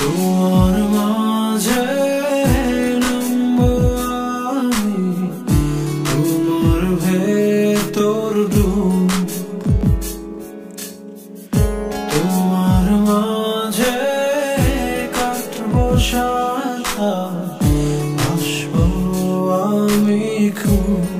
তোমার মাঝে তোমার ভেতর ডুব। তোমার মাঝে কাটবো সাথা আসব আমি খুব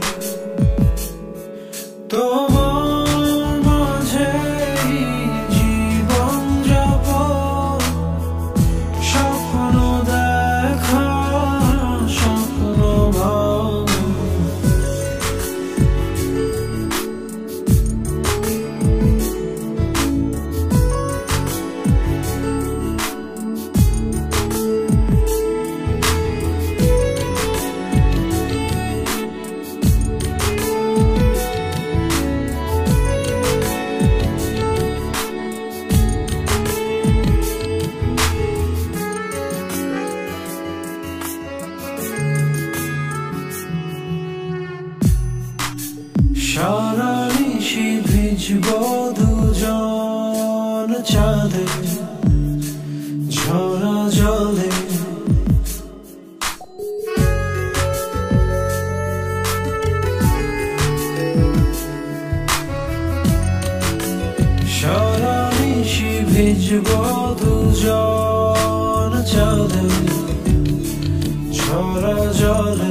ভিজব দুজন চাঁদে ঝরা জলে। সারা নিশি ভিজব দুজন চাঁদে ঝরা জলে।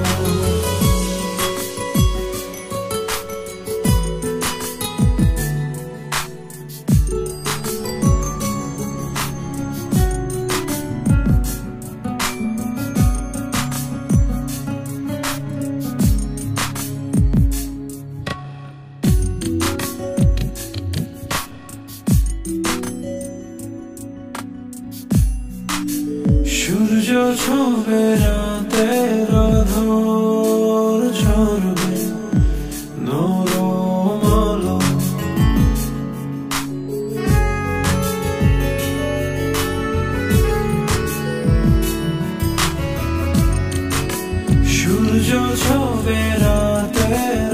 সূর্য ছবে রাতের ধর ঝরবে নরম আলো। সূর্য ছবে রাতের